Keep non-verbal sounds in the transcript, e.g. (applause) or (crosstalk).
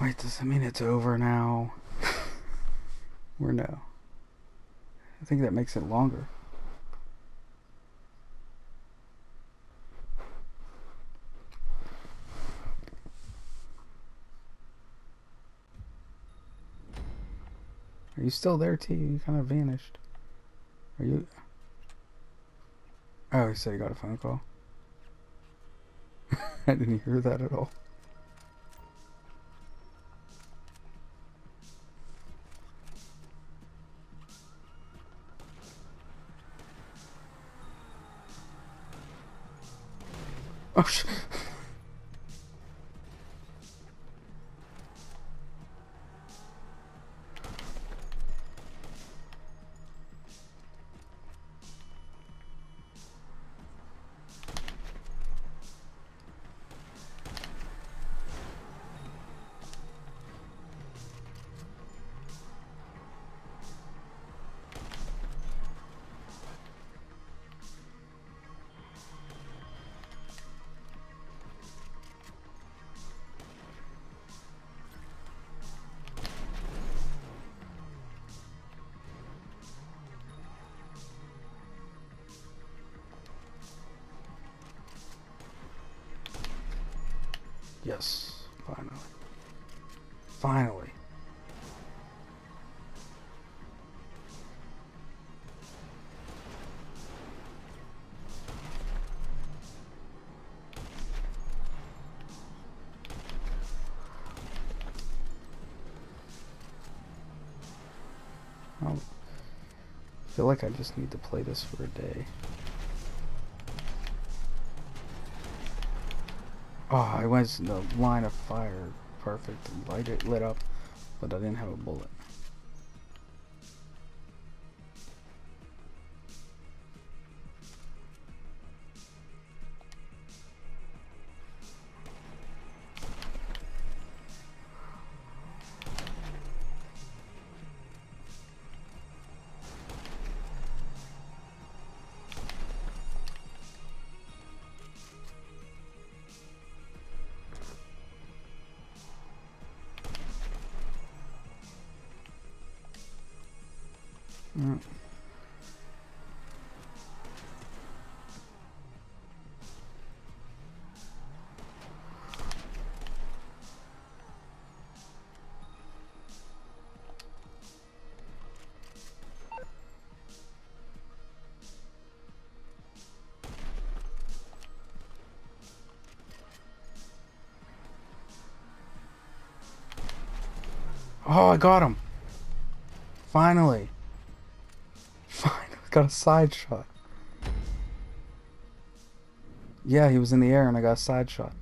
Wait, does that mean it's over now? (laughs) or no? I think that makes it longer. Are you still there, T? You kind of vanished. Are you? Oh, he said he got a phone call. (laughs) I didn't hear that at all. Oh, Yes, finally. Finally. I feel like I just need to play this for a day. Oh, I was in the line of fire. Perfect. Light it lit up, but I didn't have a bullet. Oh, I got him. Finally got a side shot. Yeah, he was in the air and I got a side shot.